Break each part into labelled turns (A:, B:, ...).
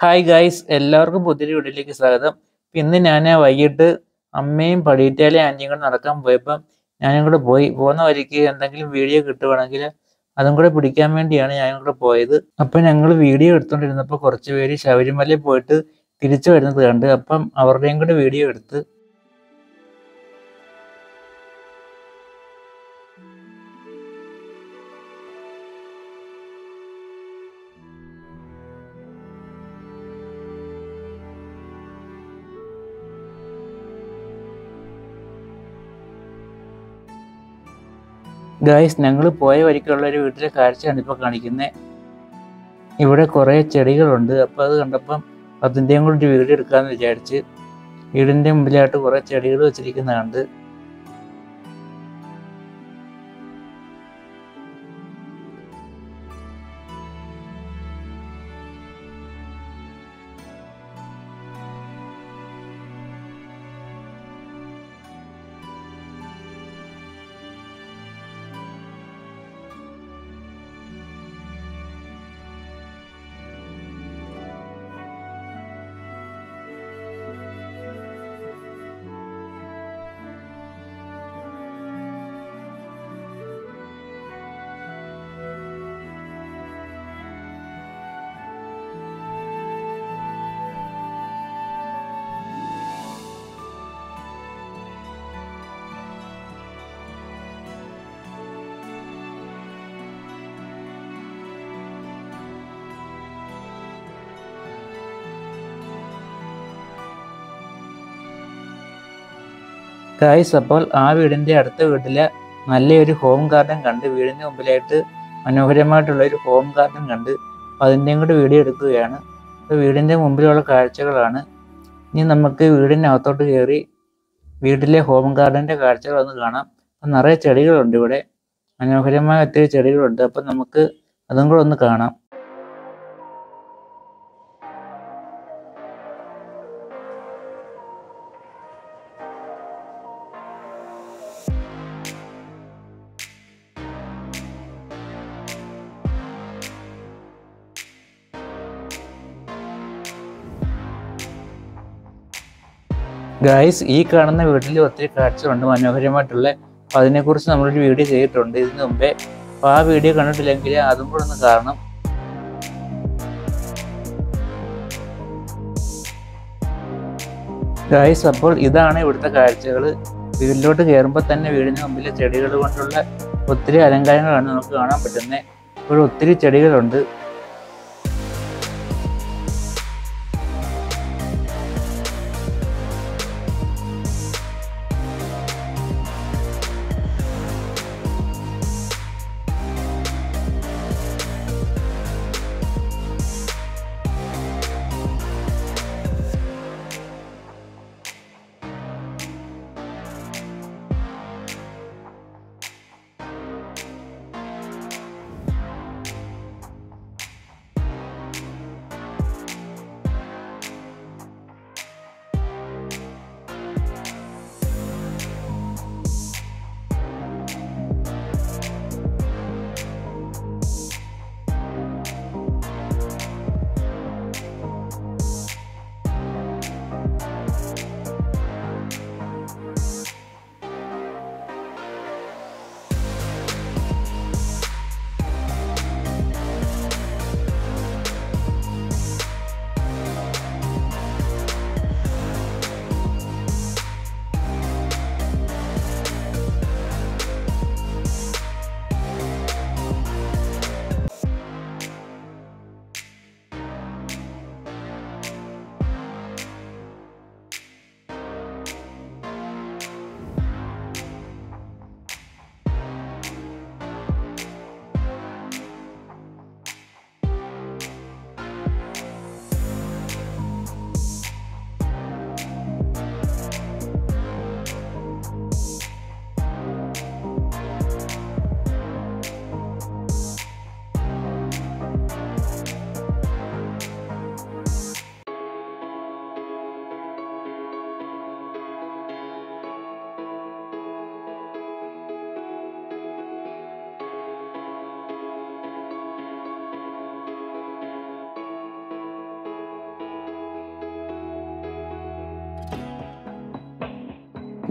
A: Hi guys എല്ലാവർക്കും പുതിയൊരു വീഡിയോയിലേക്ക് സ്വാഗതം. ഇന്ന് ഞാൻ വൈകിട്ട് അമ്മയും പടിയിട്ടാലെ ആന്റിയും കൂടെ നടക്കാൻ പോയപ്പം ഞാനും കൂടെ പോയി. പോകുന്ന വഴിക്ക് എന്തെങ്കിലും വീഡിയോ കിട്ടുവാണെങ്കിൽ അതും കൂടെ പിടിക്കാൻ വേണ്ടിയാണ് ഞാനും കൂടെ പോയത്. അപ്പം ഞങ്ങൾ വീഡിയോ എടുത്തുകൊണ്ടിരുന്നപ്പോൾ കുറച്ച് പേര് ശബരിമലയിൽ പോയിട്ട് തിരിച്ചു വരുന്നത് കണ്ട് അപ്പം അവരുടെയും കൂടെ വീഡിയോ എടുത്ത് ഗായ്സ് ഞങ്ങൾ പോയ വരിക്കുള്ള ഒരു വീട്ടിലെ കാഴ്ചയാണ് ഇപ്പോൾ കാണിക്കുന്നത് ഇവിടെ കുറേ ചെടികളുണ്ട്. അപ്പോൾ അത് കണ്ടപ്പം അതിന്റെയും കൂടി വീട് എടുക്കാമെന്ന് വിചാരിച്ച് വീടിന്റെ മുമ്പിലായിട്ട് കുറേ ചെടികൾ വെച്ചിരിക്കുന്ന കണ്ട് ഗായ്സ് അപ്പോൾ ആ വീടിന്റെ അടുത്ത വീട്ടിലെ നല്ലൊരു ഹോം ഗാർഡൻ കണ്ട് വീടിന്റെ മുമ്പിലായിട്ട് മനോഹരമായിട്ടുള്ള ഒരു ഹോം ഗാർഡൻ കണ്ട് അതിന്റെയും കൂടി വീഡിയോ എടുക്കുകയാണ്. അപ്പോൾ വീടിന്റെ മുമ്പിലുള്ള കാഴ്ചകളാണ്. ഇനി നമുക്ക് വീടിനകത്തോട്ട് കയറി വീട്ടിലെ ഹോം ഗാർഡന്റെ കാഴ്ചകളൊന്ന് കാണാം. അപ്പം നിറയെ ചെടികളുണ്ട് ഇവിടെ. മനോഹരമായ ഒത്തിരി ചെടികളുണ്ട്. അപ്പം നമുക്ക് അതും കൂടെ ഒന്ന് കാണാം. ഗായ്സ് ഈ കാണുന്ന വീട്ടിൽ ഒത്തിരി കാഴ്ചകളുണ്ട് മനോഹരമായിട്ടുള്ള. അപ്പോൾ അതിനെക്കുറിച്ച് നമ്മളൊരു വീഡിയോ ചെയ്തിട്ടുണ്ട്. ഇതിനു മുമ്പേ അപ്പോൾ ആ വീഡിയോ കണ്ടിട്ടില്ലെങ്കിൽ അതും കൂടെ ഒന്ന് കാണണം. ഗായ്സ് അപ്പോൾ ഇതാണ് ഇവിടുത്തെ കാഴ്ചകൾ. വീട്ടിലോട്ട് കയറുമ്പോൾ തന്നെ വീടിന് മുമ്പിലെ ചെടികൾ കൊണ്ടുള്ള ഒത്തിരി അലങ്കാരങ്ങളാണ് നമുക്ക് കാണാൻ പറ്റുന്നത്. ഇപ്പോൾ ഒത്തിരി ചെടികളുണ്ട്.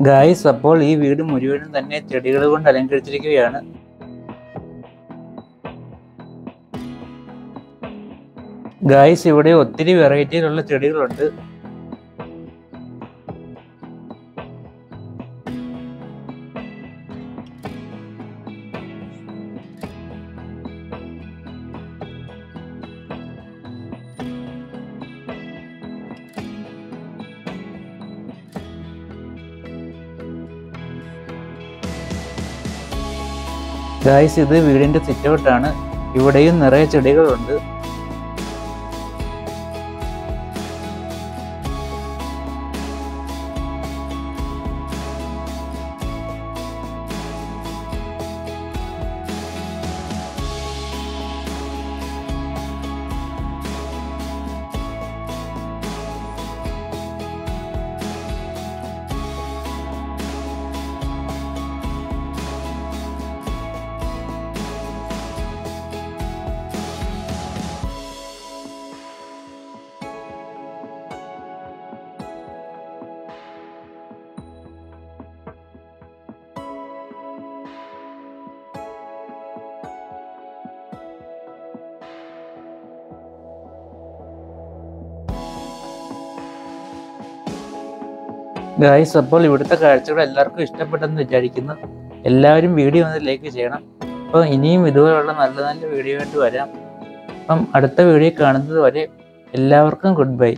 A: ഗായ്സ് അപ്പോൾ ഈ വീട് മുഴുവനും തന്നെ ചെടികൾ കൊണ്ട് അലങ്കരിച്ചിരിക്കുകയാണ്. ഗായ്സ് ഇവിടെ ഒത്തിരി വെറൈറ്റിയിലുള്ള ചെടികളുണ്ട്. ഗായ്സ് ഇത് വീടിന്റെ ചുറ്റോട്ടാണ് ഇവിടെയും നിറയെ ചെടികളുണ്ട്. ഗായ്സ് അപ്പോൾ ഇവിടുത്തെ കാഴ്ചകൾ എല്ലാവർക്കും ഇഷ്ടപ്പെട്ടെന്ന് വിചാരിക്കുന്നു. എല്ലാവരും വീഡിയോ ഒന്ന് ലൈക്ക് ചെയ്യണം. അപ്പോൾ ഇനിയും ഇതുപോലുള്ള നല്ല നല്ല വീഡിയോ ആയിട്ട് വരാം. അപ്പം അടുത്ത വീഡിയോ കാണുന്നത് വരെ എല്ലാവർക്കും ഗുഡ് ബൈ